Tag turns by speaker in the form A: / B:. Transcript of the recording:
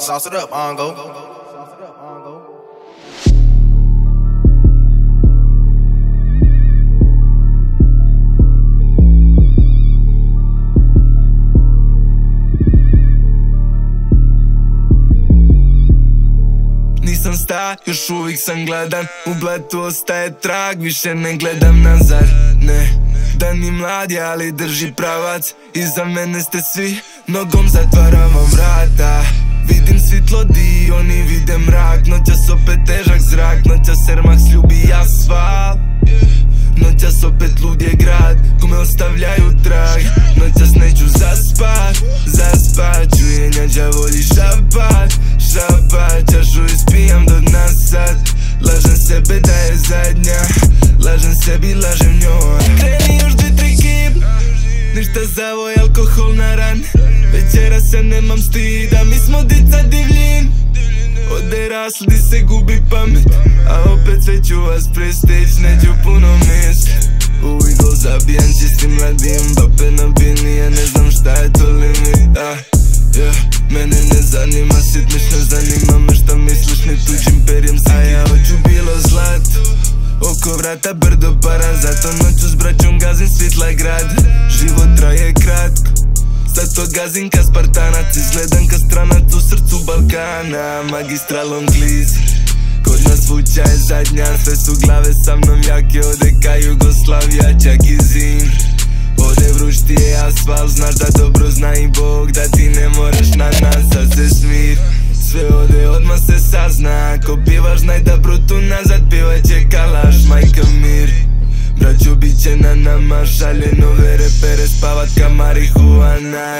A: Sauce it up, on go.
B: Nisam sta, još uvijek sam gledan U bletu ostaje trag, više ne gledam nazad. Ne, dani mladi, ali drži pravac. Iza mene ste svi, nogom zatvaram vam vrata Vidim svitlo di, oni vide mrak Noćas opet težak zrak, noćas sermak sljubi asfalt. Noćas opet lud je grad, kume ostavljaju trag. Noćas neću zaspat, zaspat Čujenja džavolji šapat, šapat Čašu ispijam do dna sad. Lažem sebe da je zadnja Lažem sebi, lažem njoj. Kreni još dvi, tri kip Ništa zavoj, alkohol na ran. Večera se nemam stida Mi smo dica divljin. Oderasli di se gubi pamet A opet sve ću vas prestić Neću puno misli U igol zabijan čistim mladim Bape na bini, ja ne znam šta je to limit ah, yeah. Mene ne zanima sitniš, ne zanima me šta misliš Ni tuđim perjem si A ja hoću bilo zlato Oko vrata brdo para Zato noću s braćom gazim svitla grad. Život traje Zato gazim ka Spartanac Izgledam ka stranac u srcu Balkana Magistralom kliz Kod nas vuća je zadnja Sve su glave sa mnom jake Ode ka Jugoslavija čak i zim Ode vruć ti je asfalt Znaš da dobro zna i Bog Da ti ne moraš na nas Sad se smir sve ode, odmah se sazna Ako pivaš, znaj da brutu nazad Pivat će kalaš, majka mir Bit će na nama Šalje nove repere Spavat ka marihuana